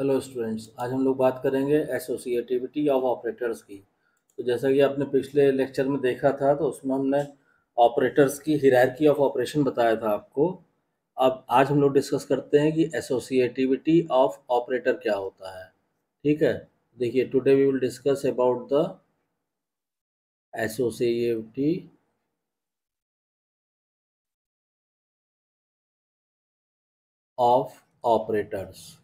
Hello students आज हम लोग बात करेंगे एसोसिएटिविटी ऑफ़ ऑपरेटर्स की। तो जैसा कि आपने पिछले लेक्चर में देखा था तो उसमें हमने ऑपरेटर्स की हिरारकी ऑफ़ ऑपरेशन बताया था आपको। अब आज हम लोग डिस्कस करते हैं कि एसोसिएटिविटी ऑफ़ ऑपरेटर क्या होता है। ठीक है? देखिए today we will discuss about the associativity of operators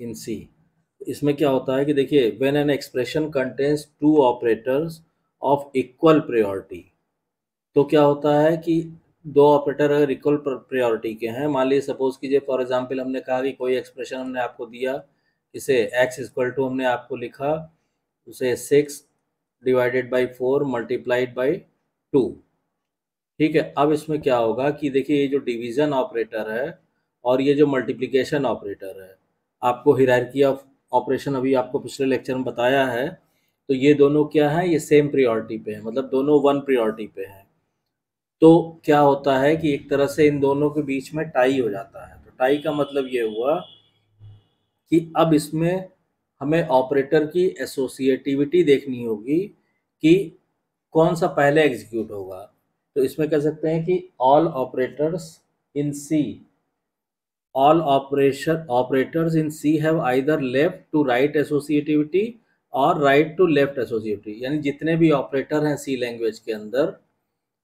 in C इसमें क्या होता है कि देखिए when an expression contains two operators of equal priority तो क्या होता है कि दो ऑपरेटर अगर इक्वल प्रायोरिटी के हैं, मान लीजिए सपोज़ कीजिए फॉर एग्जांपल हमने कहा कि कोई एक्सप्रेशन हमने आपको दिया, इसे एक्स इक्वल टू हमने आपको लिखा, उसे six divided by four multiplied by two ठीक है, अब इसमें क्या होगा कि देखिए, ये जो डिवीज़न ऑपरेटर है और ये जो मल्टीप्लिकेशन ऑपरेटर है आपको हिरारकी ऑफ़ ऑपरेशन अभी आपको पिछले लेक्चर में बताया है तो ये दोनों क्या है? ये सेम प्रियोरिटी पे है मतलब दोनों वन प्रियोरिटी पे हैं। तो क्या होता है कि एक तरह से इन दोनों के बीच में टाई हो जाता है। तो टाई का मतलब ये हुआ कि अब इसमें हमें ऑपरेटर की एसोसिएटिविटी देखनी होगी कि कौन सा पहले एग्जीक्यूट होगा। तो इसमें कह सकते हैं कि all operators in C all operation, operators in C have either left to right associativity और राइट टू लेफ़्ट एसोसिएटिविटी यानी जितने भी ऑपरेटर हैं सी लैंग्वेज के अंदर,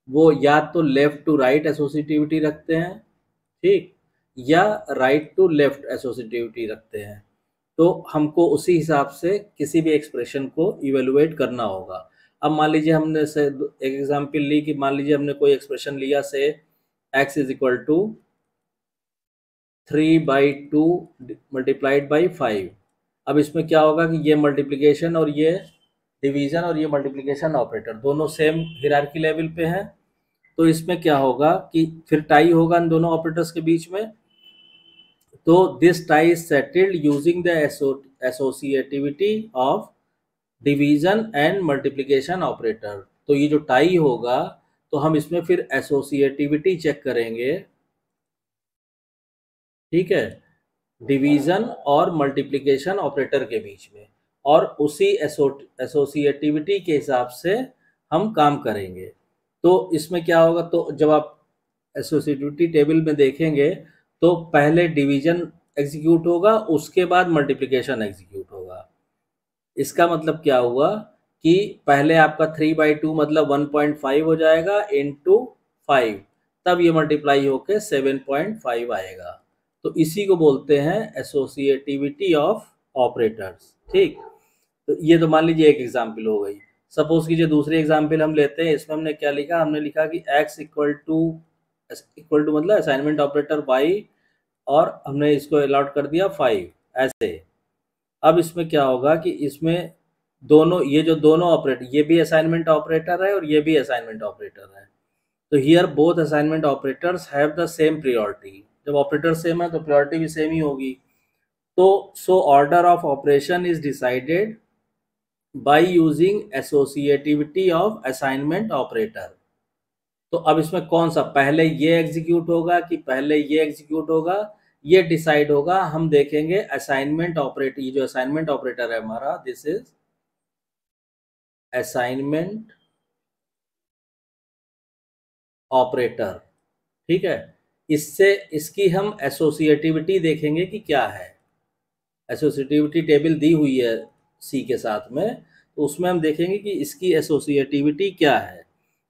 वो या तो लेफ़्ट टू राइट एसोसिएटिविटी रखते हैं, ठीक? या राइट टू लेफ़्ट एसोसिएटिविटी रखते हैं। तो हमको उसी हिसाब से किसी भी एक्सप्रेशन को इवेलुएट करना होगा। अब मान लीजिए हमने से एक एग्जांपल ली कि मान लीजिए हमने कोई एक्सप्रेशन लिया say x is equal to three by two multiplied by five. अब इसमें क्या होगा कि ये मल्टीप्लिकेशन और ये डिवीज़न और ये मल्टीप्लिकेशन ऑपरेटर दोनों सेम हिरारकी लेवल पे हैं। तो इसमें क्या होगा कि फिर टाई होगा इन दोनों ऑपरेटर्स के बीच में। तो this tie is settled using the associativity of division and multiplication operator तो ये जो टाई होगा तो हम इसमें फिर एसोसिएटिविटी चेक करेंगे। ठीक है? डिवीज़न और मल्टीप्लिकेशन ऑपरेटर के बीच में। और उसी एसोसिएटिविटी के हिसाब से हम काम करेंगे। तो इसमें क्या होगा? तो जब आप एसोसिएटिविटी टेबल में देखेंगे तो पहले डिवीज़न एग्जीक्यूट होगा, उसके बाद मल्टीप्लिकेशन एग्जीक्यूट होगा। इसका मतलब क्या हुआ? कि पहले आपका थ्री बाई टू मतलब वन पॉइंट फाइव हो जाएगा इन टू फाइव तब ये मल्टीप्लाई होके सेवन पॉइंट फाइव आएगा। तो इसी को बोलते हैं एसोसिएटिविटी ऑफ़ ऑपरेटर्स ठीक? तो ये तो मान लीजिए एक एग्ज़ाम्पल हो गई। सपोज़ कीजिए दूसरी एग्ज़ाम्पल हम लेते हैं, इसमें हमने क्या लिखा? हमने लिखा कि X equal to equal to मतलब असाइनमेंट ऑपरेटर y और हमने इसको अलॉट कर दिया फाइव ऐसे। अब इसमें क्या होगा कि इसमें दोनों, ये जो दोनों ऑपरेटर ये भी असाइनमेंट ऑपरेटर है और ये भी असाइनमेंट ऑपरेटर है। तो here both assignment operators have the same priority जब ऑपरेटर सेम है तो प्रायोरिटी भी सेम ही होगी। तो so order of operation is decided by using associativity of assignment operator तो अब इसमें कौन सा, पहले ये एग्जीक्यूट होगा कि पहले ये एग्जीक्यूट होगा, ये डिसाइड होगा, हम देखेंगे असाइनमेंट ऑपरेटर ये जो असाइनमेंट ऑपरेटर है हमारा दिस इज़ असाइनमेंट ऑपरेटर ठीक है? इससे इसकी हम एसोसिएटिविटी देखेंगे कि क्या है। एसोसिएटिविटी टेबल दी हुई है सी के साथ में तो उसमें हम देखेंगे कि इसकी एसोसिएटिविटी क्या है।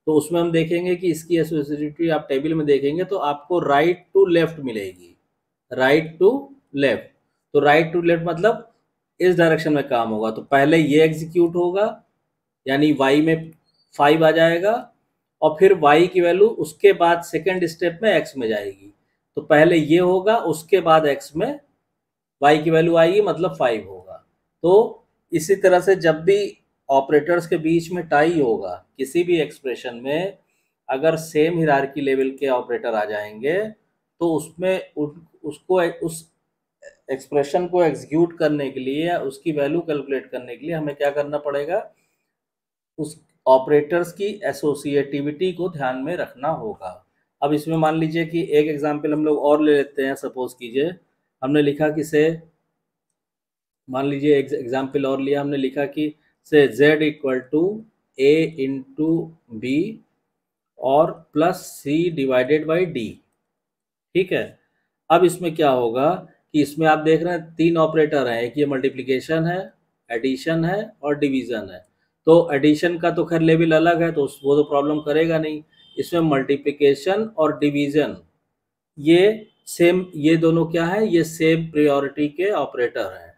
तो उसमें हम देखेंगे कि इसकी एसोसिएटिविटी आप टेबल में देखेंगे तो आपको राइट टू लेफ़्ट मिलेगी। Right to left. तो राइट टू लेफ़्ट मतलब इस डायरेक्शन में काम होगा। तो पहले ये एग्जीक्यूट होगा, यानी वाई में फाइव आ जाएगा और फिर y की वैल्यू उसके बाद सेकेंड स्टेप में x में जाएगी। तो पहले ये होगा, उसके बाद x में y की वैल्यू आएगी मतलब फाइव होगा। तो इसी तरह से जब भी ऑपरेटर्स के बीच में टाई होगा, किसी भी एक्सप्रेशन में, अगर सेम हिरारकी लेवल के ऑपरेटर आ जाएँगे तो उसमें उसको उस एक्सप्रेशन को एग्जीक्यूट करने के लिए या उसकी वैल्यू कैलकुलेट करने के लिए हमें क्या करना पड़ेगा? उस ऑपरेटर्स की एसोसिएटिविटी को ध्यान में रखना होगा। अब इसमें मान लीजिए कि एक एग्ज़ाम्पल हम लोग और ले लेते हैं, सपोज़ कीजिए, हमने लिखा कि से, मान लीजिए एक एग्ज़ाम्पल और लिया, हमने लिखा कि say z equal to A into B और plus C divided by D ठीक है? अब इसमें क्या होगा कि इसमें आप देख रहे हैं तीन ऑपरेटर हैं, एक ये मल्टीप्लिकेशन है एडिशन है और डिवीज़न है। तो एडिशन का तो खैर लेवल अलग है तो वो तो प्रॉब्लम करेगा नहीं। इसमें मल्टीप्लिकेशन और डिवीज़न ये सेम ये दोनों क्या है? ये सेम प्रियोरिटी के ऑपरेटर हैं।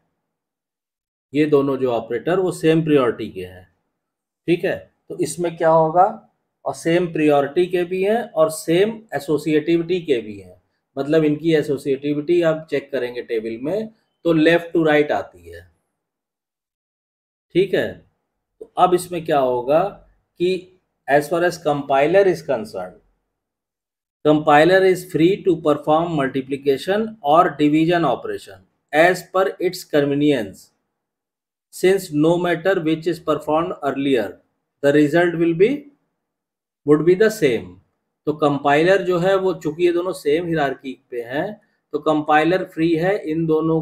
ये दोनों जो ऑपरेटर वो सेम प्रियोरिटी के हैं। ठीक है? तो इसमें क्या होगा? और सेम प्रियोरिटी के भी हैं और सेम एसोसिएटिविटी के भी हैं। मतलब इनकी एसोसिएटिविटी आप चेक करेंगे टेबल में तो लेफ़्ट टू राइट आती है। ठीक है? अब इसमें क्या होगा कि as far as compiler is concern compiler is free to perform multiplication और division operation as per its convenience since no matter which is perform earlier the result will be would be the same तो compiler जो है, वो चूँकि ये दोनों same hierarchy पे हैं तो कंपाइलर फ्री है इन दोनों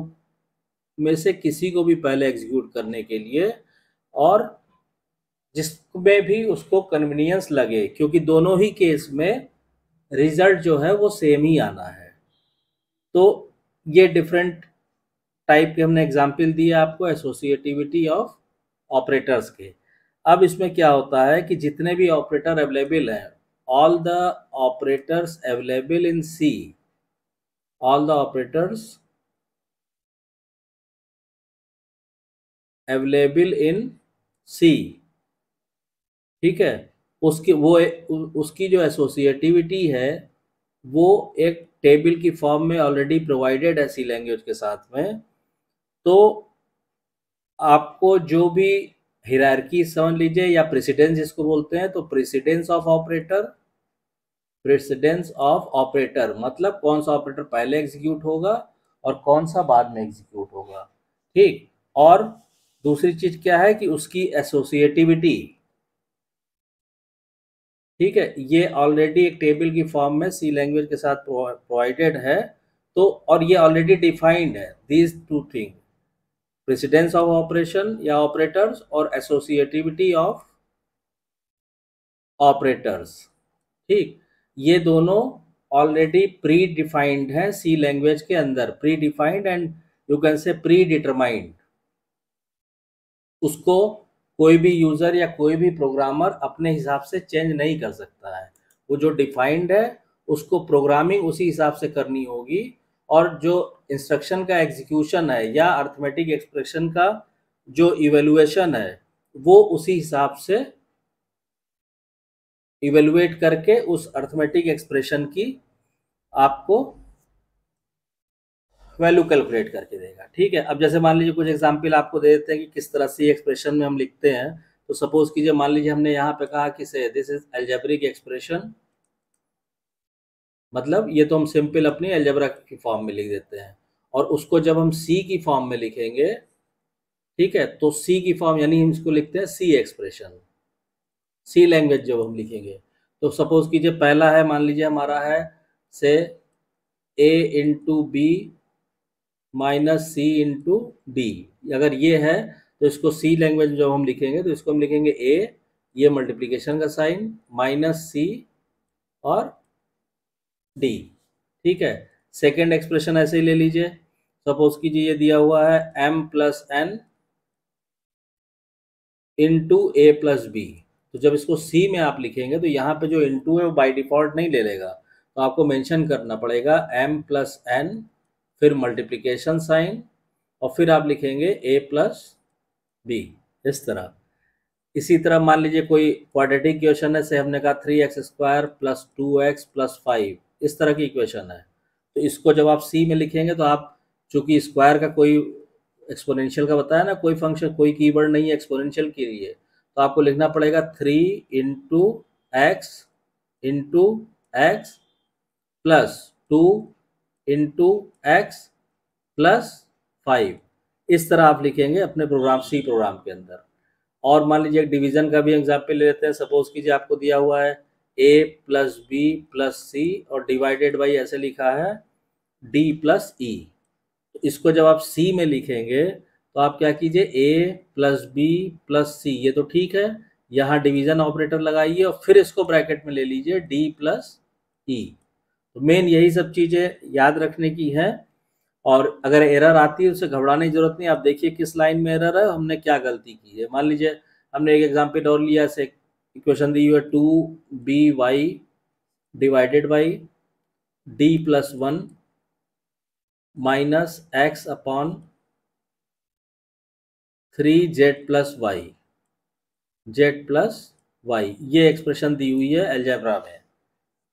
में से किसी को भी पहले एग्जीक्यूट करने के लिए और जिसमें भी उसको कन्वीनियंस लगे, क्योंकि दोनों ही केस में रिज़ल्ट जो है वो सेम ही आना है। तो ये डिफरेंट टाइप के हमने एग्ज़ाम्पल दिया आपको एसोसिएटिविटी ऑफ़ ऑपरेटर्स के। अब इसमें क्या होता है कि जितने भी ऑपरेटर अवेलेबल हैं all the operators available in C all the operators available in C ठीक है? उसकी, वो उसकी जो एसोसिएटिविटी है, वो एक टेबल की फॉर्म में ऑलरेडी प्रोवाइडेड है सी लैंग्वेज के साथ में। तो आपको जो भी हिरारकी समझ लीजिए या प्रेसिडेंस जिसको बोलते हैं तो precedence of operator precedence of operator मतलब कौन सा ऑपरेटर पहले एग्जीक्यूट होगा और कौन सा बाद में एग्जीक्यूट होगा। ठीक? और दूसरी चीज़ क्या है कि उसकी एसोसिएटिविटी ठीक है, ये ऑलरेडी एक टेबल की फॉर्म में सी लैंग्वेज के साथ प्रोवाइडेड है तो और ये ऑलरेडी डिफाइंड है these two thing precedence of operation या ऑपरेटर्स और एसोसिएटिविटी ऑफ़ ऑपरेटर्स ठीक, ये दोनों ऑलरेडी प्री डिफाइंड है सी लैंग्वेज के अंदर predefined and you can say predetermined उसको कोई भी यूज़र या कोई भी प्रोग्रामर अपने हिसाब से चेंज नहीं कर सकता है। वो जो डिफाइंड है, उसको प्रोग्रामिंग उसी हिसाब से करनी होगी और जो इंस्ट्रक्शन का एग्जीक्यूशन है या अर्थमेटिक एक्सप्रेशन का जो इवेलुएशन है, वो उसी हिसाब से इवेलुएट करके उस अर्थमेटिक एक्सप्रेशन की आपको वैल्यू कैलकुलेट करके देगा, ठीक है? अब जैसे मान लीजिए कुछ एग्ज़ाम्पल आपको दे देते हैं कि किस तरह से एक्सप्रेशन में हम लिखते हैं तो सपोज़ कीजिए मान लीजिए हमने यहाँ पे कहा कि से दिस इज़ एल्जेब्रिक एक्सप्रेशन मतलब ये तो हम सिंपल अपनी एल्जेब्रा की फॉर्म में लिख देते हैं, और उसको जब हम सी की फॉर्म में लिखेंगे, ठीक है तो सी की फॉर्म यानी हम इसको लिखते हैं सी एक्सप्रेशन सी लैंग्वेज जब हम लिखेंगे तो सपोज़ कीजिए पहला है, मान लीजिए हमारा है say A into B minus C into D. अगर ये है तो इसको सी लैंग्वेज में जब हम लिखेंगे तो इसको हम लिखेंगे ए, ये मल्टीप्लिकेशन का साइन माइनस सी और डी। ठीक है? सेकेंड एक्सप्रेशन ऐसे ही ले लीजिए। सपोज़ कीजिए, ये दिया हुआ है M plus N into A plus B तो जब इसको सी में आप लिखेंगे तो यहाँ पे जो इंटू है, वो बाई डिफ़ॉल्ट नहीं ले लेगा। तो आपको मेंशन करना पड़ेगा एम प्लस एन फिर मल्टीप्लिकेशन साइन और फिर आप लिखेंगे ए प्लस बी इस तरह। इसी तरह मान लीजिए कोई क्वाड्रेटिक इक्वेशन है, से हमने कहा three X square plus two X plus five इस तरह की इक्वेशन है। तो इसको जब आप सी में लिखेंगे तो आप, चूँकि स्क्वायर का कोई एक्सपोनेंशियल का बताया ना, कोई फ़ंक्शन कोई कीवर्ड नहीं है एक्सपोनेंशियल के लिए तो आपको लिखना पड़ेगा three into X into X plus two into X plus five इस तरह आप लिखेंगे अपने प्रोग्राम सी प्रोग्राम के अंदर। और मान लीजिए एक डिवीज़न का भी एग्ज़ाम्पल ले लेते हैं। सपोज़ कीजिए आपको दिया हुआ है A plus B plus C और डिवाइडेड बाई ऐसे लिखा है डी प्लस ई तो इसको जब आप सी में लिखेंगे तो आप क्या कीजिए? A plus B plus C ये तो ठीक है। यहाँ डिवीज़न ऑपरेटर लगाइए और फिर इसको ब्रैकेट में ले लीजिए डी प्लस ई तो मेन यही सब चीज़ें याद रखने की है। और अगर एरर आती है उससे घबराने की ज़रूरत नहीं। आप देखिए किस लाइन में एरर है, हमने क्या गलती की है। मान लीजिए, हमने एक एग्ज़ाम्पल और लिया से इक्वेशन दी हुई है two B Y divided by D plus one minus X upon three Z plus Y Z plus Y ये एक्सप्रेशन दी हुई है एल्जेब्रा में।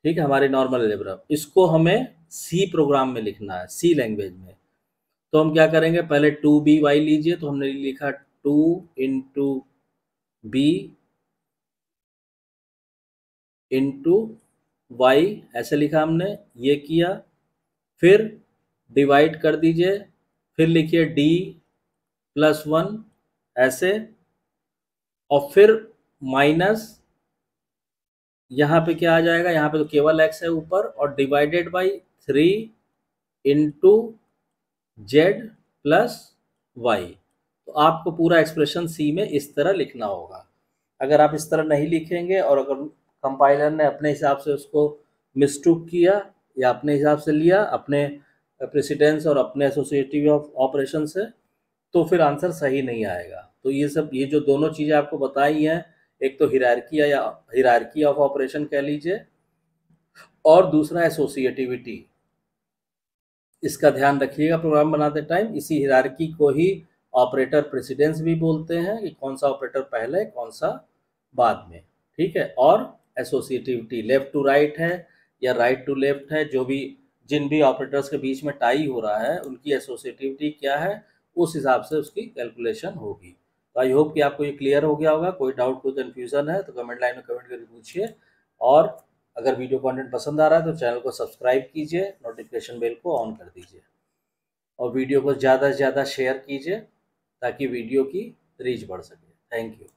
ठीक है, हमारे नॉर्मल एल्जेब्रा इसको हमें सी प्रोग्राम में लिखना है सी लैंग्वेज में। तो हम क्या करेंगे, पहले टू बी वाई लीजिए तो हमने लिखा two into B into Y ऐसे लिखा हमने, ये किया, फिर डिवाइड कर दीजिए, फिर लिखिए डी प्लस वन ऐसे, और फिर माइनस यहाँ पे क्या आ जाएगा? यहाँ पे तो केवल एक्स है ऊपर और divided by three into Z plus Y तो आपको पूरा एक्सप्रेशन सी में इस तरह लिखना होगा। अगर आप इस तरह नहीं लिखेंगे और अगर कंपाइलर ने अपने हिसाब से उसको मिसटूक किया या अपने हिसाब से लिया, अपने प्रेसिडेंस और अपने एसोसिएटिव ऑफ़ ऑपरेशन से तो फिर आंसर सही नहीं आएगा। तो ये सब, ये जो दोनों चीज़ें आपको बताई हैं एक तो हिरारकी या हिरारकी ऑफ़ ऑपरेशन कह लीजिए, और दूसरा एसोसिएटिविटी इसका ध्यान रखिएगा प्रोग्राम बनाते टाइम इसी हिरारकी को ही ऑपरेटर प्रेसिडेंस भी बोलते हैं कि कौन सा ऑपरेटर पहले, कौन सा बाद में। ठीक है? और एसोसिएटिविटी लेफ़्ट टू राइट है या राइट टू लेफ़्ट है, जो भी, जिन भी ऑपरेटर्स के बीच में टाई हो रहा है, उनकी एसोसिएटिविटी क्या है? उस हिसाब से उसकी कैलकुलेशन होगी। तो आई होप कि आपको ये क्लियर हो गया होगा। कोई डाउट कोई कन्फ्यूज़न है तो कमेंट लाइन में कमेंट करके पूछिए। और अगर वीडियो कंटेंट पसंद आ रहा है तो चैनल को सब्सक्राइब कीजिए नोटिफिकेशन बेल को ऑन कर दीजिए। और वीडियो को ज़्यादा से ज़्यादा शेयर कीजिए, ताकि वीडियो की रीच बढ़ सके। Thank you